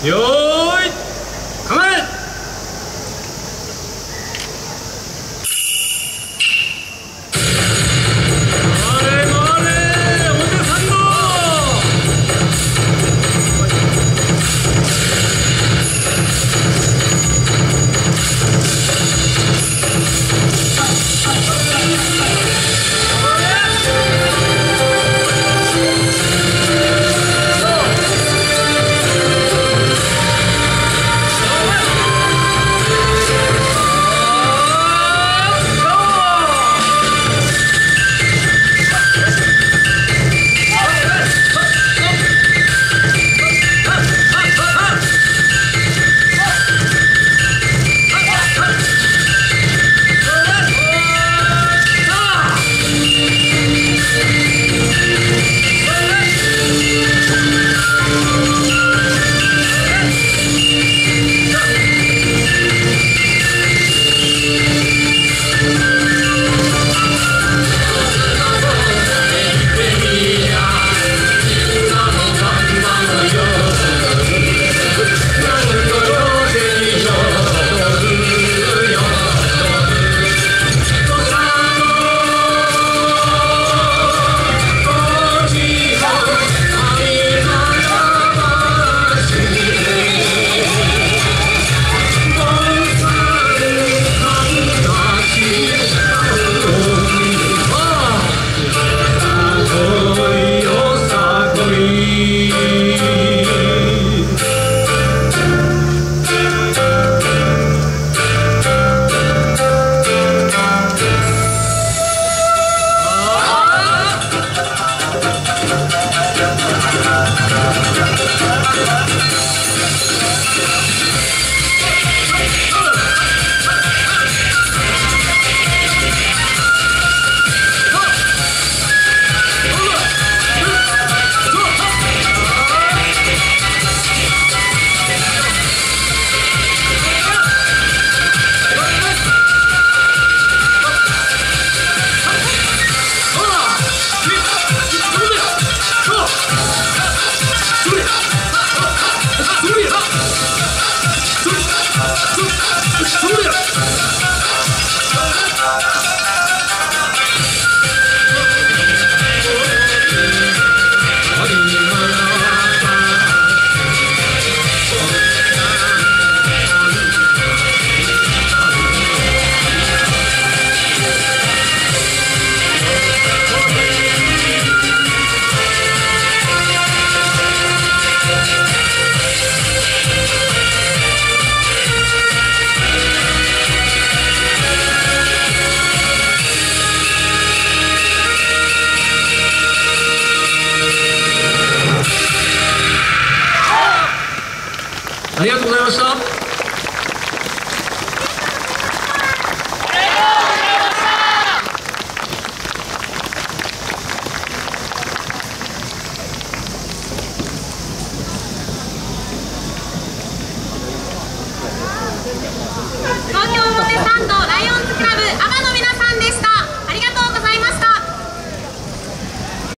牛ありがとうございました。